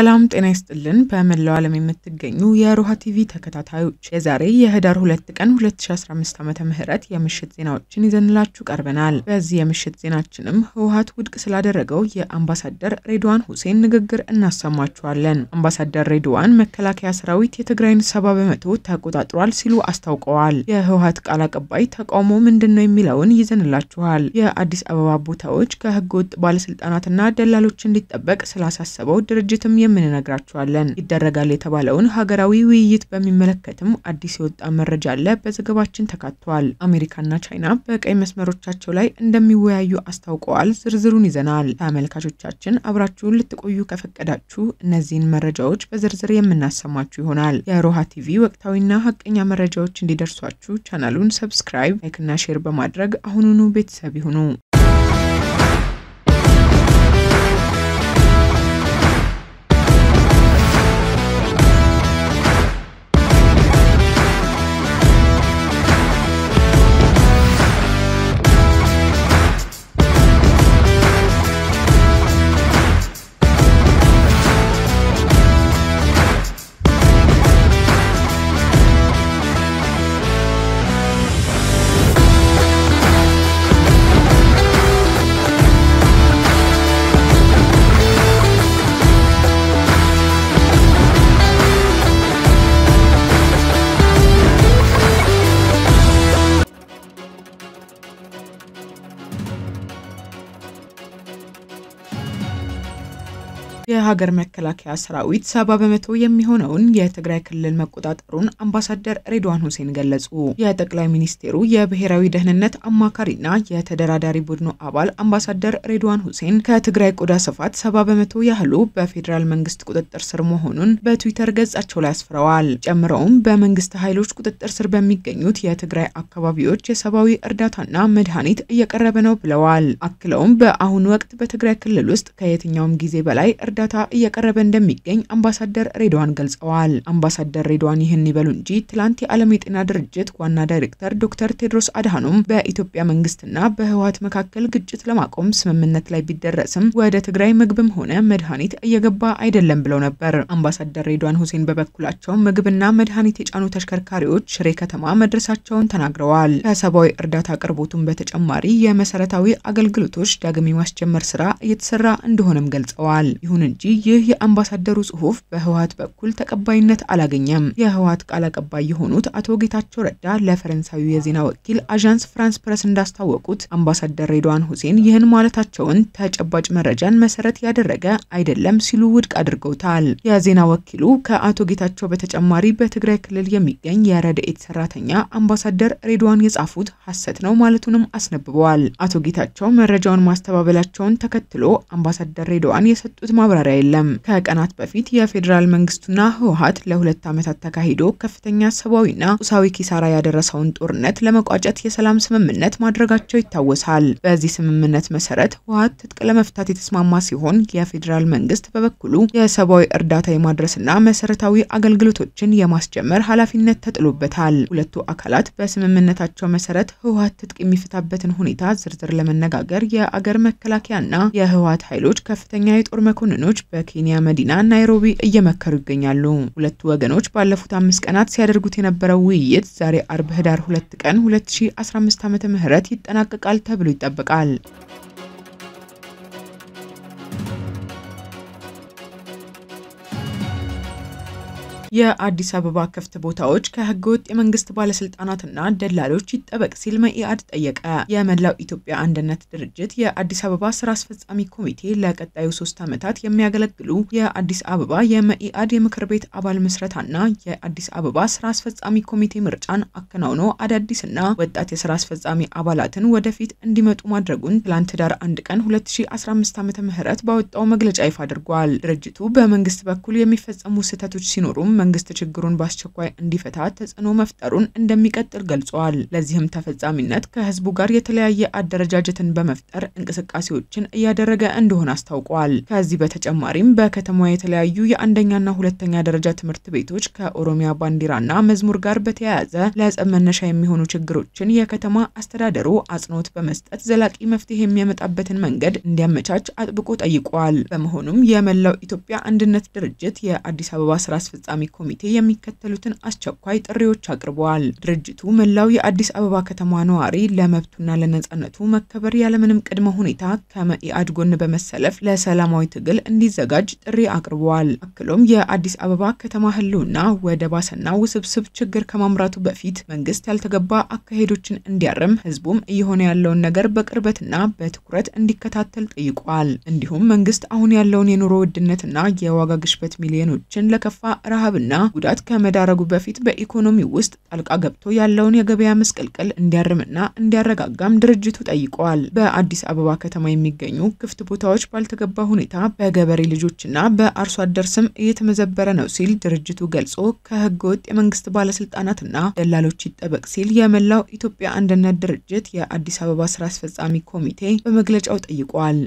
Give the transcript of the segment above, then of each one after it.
ሰላም ጤና ይስጥልን። በመላው ዓለም የምትገኙ የሮሃ ቲቪ ተከታታዮች የዛሬ የህዳር ሁለት ቀን 2015 ዓመተ ምህረት የምሽት ዜናዎችን ይዘንላችሁ ቀርበናል። በዚህ የምሽት ዜናችንም ህወሓት ውድቅ ስላደረገው የአምባሳደር ሬድዋን ሁሴን ንግግር እናሰማችኋለን። አምባሳደር ሬድዋን መከላከያ ሰራዊት የትግራይን ሰባ በመቶ ተቆጣጥሯል ሲሉ አስታውቀዋል። የህወሓት ቃል አቀባይ ተቃውሞ ምንድን ነው የሚለውን ይዘንላችኋል። የአዲስ አበባ ቦታዎች ከህገ ወጥ ባለስልጣናትና ደላሎች እንዲጠበቅ ስላሳሰበው ድርጅትም የምንነግራችኋለን። ይደረጋል የተባለውን ሀገራዊ ውይይት በሚመለከትም አዲስ የወጣ መረጃ አለ፣ በዘገባችን ተካቷል። አሜሪካና ቻይና በቀይ መስመሮቻቸው ላይ እንደሚወያዩ አስታውቀዋል። ዝርዝሩን ይዘናል። ተመልካቾቻችን አብራችሁን ልትቆዩ ከፈቀዳችሁ እነዚህን መረጃዎች በዝርዝር የምናሰማችሁ ይሆናል። የሮሃ ቲቪ ወቅታዊና ሀቀኛ መረጃዎች እንዲደርሷችሁ ቻናሉን subscribe፣ like ና share በማድረግ አሁኑኑ ቤተሰብ ይሁኑ። የሀገር መከላከያ ሰራዊት ሰባ በመቶ የሚሆነውን የትግራይ ክልል መቆጣጠሩን አምባሳደር ሬድዋን ሁሴን ገለጹ። የጠቅላይ ሚኒስቴሩ የብሔራዊ ደህንነት አማካሪና የተደራዳሪ ቡድኑ አባል አምባሳደር ሬድዋን ሁሴን ከትግራይ ቆዳ ስፋት ሰባ በመቶ ያህሉ በፌዴራል መንግስት ቁጥጥር ስር መሆኑን በትዊተር ገጻቸው ላይ አስፍረዋል። ጨምረውም በመንግስት ኃይሎች ቁጥጥር ስር በሚገኙት የትግራይ አካባቢዎች የሰብአዊ እርዳታና መድኃኒት እየቀረበ ነው ብለዋል። አክለውም በአሁኑ ወቅት በትግራይ ክልል ውስጥ ከየትኛውም ጊዜ በላይ እርዳታ እየቀረበ እንደሚገኝ አምባሳደር ሬድዋን ገልጸዋል። አምባሳደር ሬድዋን ይህን ይበሉ እንጂ ትላንት የዓለም የጤና ድርጅት ዋና ዳይሬክተር ዶክተር ቴድሮስ አድሃኖም በኢትዮጵያ መንግስትና በህወሓት መካከል ግጭት ለማቆም ስምምነት ላይ ቢደረስም ወደ ትግራይ ምግብም ሆነ መድኃኒት እየገባ አይደለም ብለው ነበር። አምባሳደር ሬድዋን ሁሴን በበኩላቸው ምግብና መድኃኒት የጫኑ ተሽከርካሪዎች ሽሬ ከተማ መድረሳቸውን ተናግረዋል። ከሰብአዊ እርዳታ አቅርቦቱን በተጨማሪ የመሰረታዊ አገልግሎቶች ዳግም የማስጀመር ስራ እየተሰራ እንደሆነም ገልጸዋል። ይሁን እንጂ ይህ የአምባሳደሩ ጽሁፍ በህወሓት በኩል ተቀባይነት አላገኘም። የህወሓት ቃል አቀባይ የሆኑት አቶ ጌታቸው ረዳ ለፈረንሳዩ የዜና ወኪል አዣንስ ፍራንስ ፕረስ እንዳስታወቁት አምባሳደር ሬድዋን ሁሴን ይህን ማለታቸውን ተጨባጭ መረጃን መሰረት ያደረገ አይደለም ሲሉ ውድቅ አድርገውታል። የዜና ወኪሉ ከአቶ ጌታቸው በተጨማሪ በትግራይ ክልል የሚገኝ የረድኤት ሰራተኛ አምባሳደር ሬድዋን የጻፉት ሐሰት ነው ማለቱንም አስነብበዋል። አቶ ጌታቸው መረጃውን ማስተባበላቸውን ተከትሎ አምባሳደር ሬድዋን የሰጡት ማብራሪያ የለም። ከቀናት በፊት የፌዴራል መንግስቱና ህወሓት ለሁለት ዓመታት ተካሂዶ ከፍተኛ ሰብአዊና ቁሳዊ ኪሳራ ያደረሰውን ጦርነት ለመቋጨት የሰላም ስምምነት ማድረጋቸው ይታወሳል። በዚህ ስምምነት መሰረት ህወሓት ትጥቅ ለመፍታት የተስማማ ሲሆን የፌዴራል መንግስት በበኩሉ የሰብአዊ እርዳታ የማድረስና መሰረታዊ አገልግሎቶችን የማስጀመር ኃላፊነት ተጥሎበታል። ሁለቱ አካላት በስምምነታቸው መሰረት ህወሓት ትጥቅ የሚፈታበትን ሁኔታ ዝርዝር ለመነጋገር የአገር መከላከያና የህወሓት ኃይሎች ከፍተኛ የጦር መኮንኖች በኬንያ መዲና ናይሮቢ እየመከሩ ይገኛሉ። ሁለቱ ወገኖች ባለፉት አምስት ቀናት ሲያደርጉት የነበረው ውይይት ዛሬ አርብ ህዳር ሁለት ቀን 2015 ዓ ም ይጠናቀቃል ተብሎ ይጠበቃል። የአዲስ አበባ ክፍት ቦታዎች ከህገ ወጥ የመንግስት ባለስልጣናትና ደላሎች ይጠበቅ ሲል መኢአድ ጠየቀ። የመላው ኢትዮጵያ አንድነት ድርጅት የአዲስ አበባ ስራ አስፈጻሚ ኮሚቴ ለቀጣዩ ሶስት ዓመታት የሚያገለግሉ የአዲስ አበባ የመኢአድ የምክር ቤት አባል ምስረታና የአዲስ አበባ ስራ አስፈጻሚ ኮሚቴ ምርጫን አከናውኖ አዳዲስና ወጣት የስራ አስፈጻሚ አባላትን ወደፊት እንዲመጡ ማድረጉን ትላንት ዳር አንድ ቀን 2015 ዓ ም ባወጣው መግለጫ ይፋ አድርጓል። ድርጅቱ በመንግስት በኩል የሚፈጸሙ ስህተቶች ሲኖሩም መንግስት ችግሩን በአስቸኳይ እንዲፈታ ተጽዕኖ መፍጠሩን እንደሚቀጥል ገልጿል። ለዚህም ተፈጻሚነት ከህዝቡ ጋር የተለያየ አደረጃጀትን በመፍጠር እንቅስቃሴዎችን እያደረገ እንደሆነ አስታውቋል። ከዚህ በተጨማሪም በከተማዋ የተለያዩ የአንደኛና ሁለተኛ ደረጃ ትምህርት ቤቶች ከኦሮሚያ ባንዲራና መዝሙር ጋር በተያያዘ ለጸብ መነሻ የሚሆኑ ችግሮችን የከተማ አስተዳደሩ አጽንኦት በመስጠት ዘላቂ መፍትሄ የሚያመጣበትን መንገድ እንዲያመቻች አጥብቆ ጠይቋል። በመሆኑም የመላው ኢትዮጵያ አንድነት ድርጅት የአዲስ አበባ ስራ አስፈጻሚ ኮሚቴ የሚከተሉትን አስቸኳይ ጥሪዎች አቅርበዋል። ድርጅቱ መላው የአዲስ አበባ ከተማ ነዋሪ ለመብቱና ለነጻነቱ መከበር ያለምንም ቅድመ ሁኔታ ከመኢአድ ጎን በመሰለፍ ለሰላማዊ ትግል እንዲዘጋጅ ጥሪ አቅርበዋል። አክሎም የአዲስ አበባ ከተማ ህልውና ወደ ባሰና ውስብስብ ችግር ከማምራቱ በፊት መንግስት ያልተገባ አካሄዶችን እንዲያርም፣ ህዝቡም እየሆነ ያለውን ነገር በቅርበትና በትኩረት እንዲከታተል ጠይቋል። እንዲሁም መንግስት አሁን ያለውን የኑሮ ውድነትና የዋጋ ግሽበት ሚሊዮኖችን ለከፋ ረሃብና ጉዳት ከመዳረጉ በፊት በኢኮኖሚ ውስጥ ጣልቃ ገብቶ ያለውን የገበያ መስቀልቀል እንዲያርምና እንዲያረጋጋም ድርጅቱ ጠይቀዋል። በአዲስ አበባ ከተማ የሚገኙ ክፍት ቦታዎች ባልተገባ ሁኔታ በገበሬ ልጆችና በአርሶ አደር ስም እየተመዘበረ ነው ሲል ድርጅቱ ገልጾ ከህገ ወጥ የመንግስት ባለስልጣናትና ደላሎች ይጠበቅ ሲል የመላው ኢትዮጵያ አንድነት ድርጅት የአዲስ አበባ ስራ አስፈጻሚ ኮሚቴ በመግለጫው ጠይቋል።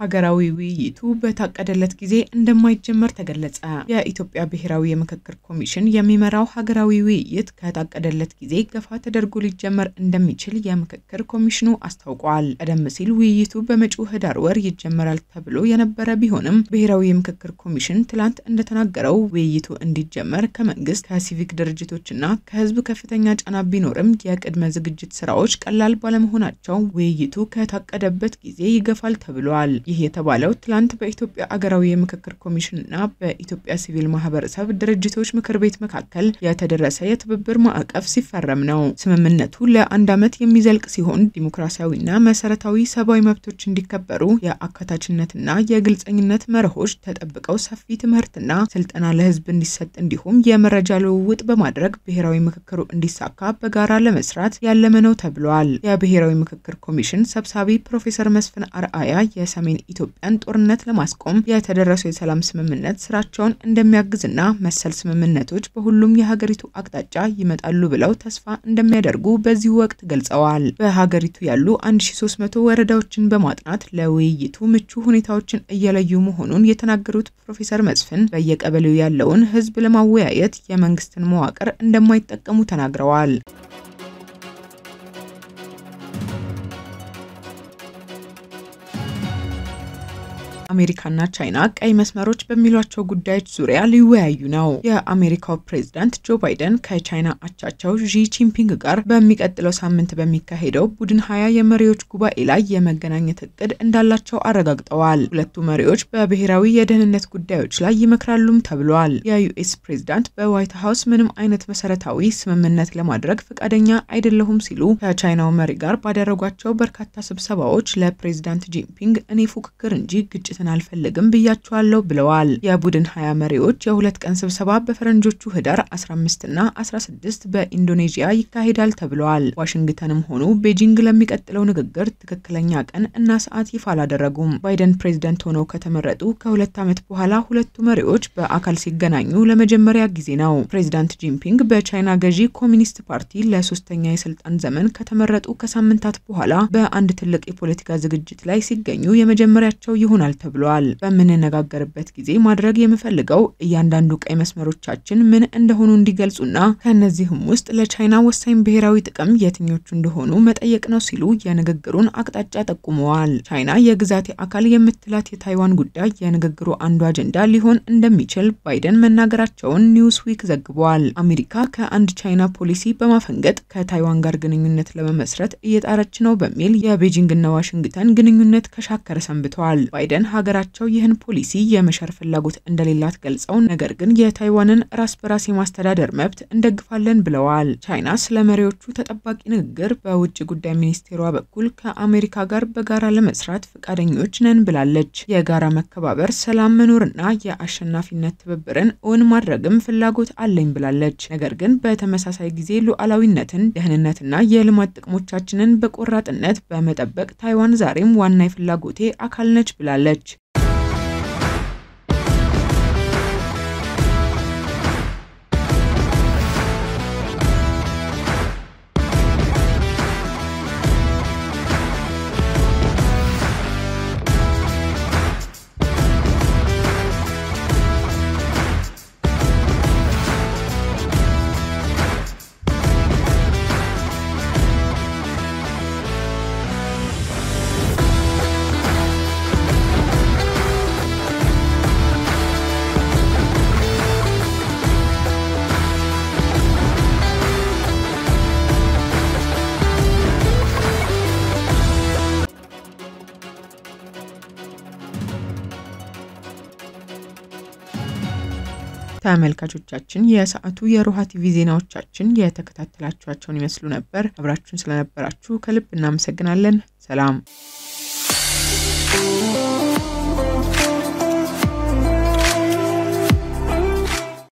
ሀገራዊ ውይይቱ በታቀደለት ጊዜ እንደማይጀመር ተገለጸ። የኢትዮጵያ ብሔራዊ የምክክር ኮሚሽን የሚመራው ሀገራዊ ውይይት ከታቀደለት ጊዜ ገፋ ተደርጎ ሊጀመር እንደሚችል የምክክር ኮሚሽኑ አስታውቋል። ቀደም ሲል ውይይቱ በመጪው ህዳር ወር ይጀመራል ተብሎ የነበረ ቢሆንም ብሔራዊ የምክክር ኮሚሽን ትላንት እንደተናገረው ውይይቱ እንዲጀመር ከመንግስት ከሲቪክ ድርጅቶችና ከህዝብ ከፍተኛ ጫና ቢኖርም የቅድመ ዝግጅት ስራዎች ቀላል ባለመሆናቸው ውይይቱ ከታቀደበት ጊዜ ይገፋል ተብሏል። ይህ የተባለው ትላንት በኢትዮጵያ አገራዊ የምክክር ኮሚሽንና በኢትዮጵያ ሲቪል ማህበረሰብ ድርጅቶች ምክር ቤት መካከል የተደረሰ የትብብር ማዕቀፍ ሲፈረም ነው። ስምምነቱ ለአንድ ዓመት የሚዘልቅ ሲሆን ዲሞክራሲያዊና መሰረታዊ ሰብአዊ መብቶች እንዲከበሩ የአካታችነትና የግልጸኝነት መርሆች ተጠብቀው ሰፊ ትምህርትና ስልጠና ለህዝብ እንዲሰጥ እንዲሁም የመረጃ ልውውጥ በማድረግ ብሔራዊ ምክክሩ እንዲሳካ በጋራ ለመስራት ያለመ ነው ተብሏል። የብሔራዊ ምክክር ኮሚሽን ሰብሳቢ ፕሮፌሰር መስፍን አርአያ የሰሜን ኢትዮጵያን ጦርነት ለማስቆም የተደረሰው የሰላም ስምምነት ስራቸውን እንደሚያግዝና መሰል ስምምነቶች በሁሉም የሀገሪቱ አቅጣጫ ይመጣሉ ብለው ተስፋ እንደሚያደርጉ በዚሁ ወቅት ገልጸዋል። በሀገሪቱ ያሉ 1300 ወረዳዎችን በማጥናት ለውይይቱ ምቹ ሁኔታዎችን እየለዩ መሆኑን የተናገሩት ፕሮፌሰር መስፍን በየቀበሌው ያለውን ህዝብ ለማወያየት የመንግስትን መዋቅር እንደማይጠቀሙ ተናግረዋል። አሜሪካና ቻይና ቀይ መስመሮች በሚሏቸው ጉዳዮች ዙሪያ ሊወያዩ ነው። የአሜሪካው ፕሬዝዳንት ጆ ባይደን ከቻይና አቻቸው ዢ ጂንፒንግ ጋር በሚቀጥለው ሳምንት በሚካሄደው ቡድን ሀያ የመሪዎች ጉባኤ ላይ የመገናኘት እቅድ እንዳላቸው አረጋግጠዋል። ሁለቱ መሪዎች በብሔራዊ የደህንነት ጉዳዮች ላይ ይመክራሉም ተብሏል። የዩኤስ ፕሬዝዳንት በዋይት ሀውስ ምንም አይነት መሰረታዊ ስምምነት ለማድረግ ፈቃደኛ አይደለሁም ሲሉ ከቻይናው መሪ ጋር ባደረጓቸው በርካታ ስብሰባዎች ለፕሬዝዳንት ጂንፒንግ እኔ ፉክክር እንጂ ግጭትን አልፈልግም ብያቸዋለሁ ብለዋል። የቡድን ሀያ መሪዎች የሁለት ቀን ስብሰባ በፈረንጆቹ ህዳር 15 እና 16 በኢንዶኔዥያ ይካሄዳል ተብለዋል። ዋሽንግተንም ሆኑ ቤጂንግ ለሚቀጥለው ንግግር ትክክለኛ ቀን እና ሰዓት ይፋ አላደረጉም። ባይደን ፕሬዝደንት ሆነው ከተመረጡ ከሁለት ዓመት በኋላ ሁለቱ መሪዎች በአካል ሲገናኙ ለመጀመሪያ ጊዜ ነው። ፕሬዝዳንት ጂንፒንግ በቻይና ገዢ ኮሚኒስት ፓርቲ ለሶስተኛ የስልጣን ዘመን ከተመረጡ ከሳምንታት በኋላ በአንድ ትልቅ የፖለቲካ ዝግጅት ላይ ሲገኙ የመጀመሪያቸው ይሆናል ተብሏል። በምንነጋገርበት ጊዜ ማድረግ የምፈልገው እያንዳንዱ ቀይ መስመሮቻችን ምን እንደሆኑ እንዲገልጹና ከእነዚህም ውስጥ ለቻይና ወሳኝ ብሔራዊ ጥቅም የትኞቹ እንደሆኑ መጠየቅ ነው ሲሉ የንግግሩን አቅጣጫ ጠቁመዋል። ቻይና የግዛቴ አካል የምትላት የታይዋን ጉዳይ የንግግሩ አንዱ አጀንዳ ሊሆን እንደሚችል ባይደን መናገራቸውን ኒውስዊክ ዘግቧል። አሜሪካ ከአንድ ቻይና ፖሊሲ በማፈንገጥ ከታይዋን ጋር ግንኙነት ለመመስረት እየጣረች ነው በሚል የቤጂንግና ዋሽንግተን ግንኙነት ከሻከረ ሰንብተዋል። ባይደን ሀገራቸው ይህን ፖሊሲ የመሻር ፍላጎት እንደሌላት ገልጸው ነገር ግን የታይዋንን ራስ በራስ የማስተዳደር መብት እንደግፋለን ብለዋል። ቻይና ስለ መሪዎቹ ተጠባቂ ንግግር በውጭ ጉዳይ ሚኒስቴሯ በኩል ከአሜሪካ ጋር በጋራ ለመስራት ፈቃደኞች ነን ብላለች። የጋራ መከባበር፣ ሰላም መኖርና የአሸናፊነት ትብብርን እውን ማድረግም ፍላጎት አለኝ ብላለች። ነገር ግን በተመሳሳይ ጊዜ ሉዓላዊነትን፣ ደህንነትና የልማት ጥቅሞቻችንን በቆራጥነት በመጠበቅ ታይዋን ዛሬም ዋና የፍላጎቴ አካል ነች ብላለች። ተመልካቾቻችን የሰዓቱ የሮሃ ቲቪ ዜናዎቻችን የተከታተላችኋቸውን ይመስሉ ነበር። አብራችሁን ስለነበራችሁ ከልብ እናመሰግናለን። ሰላም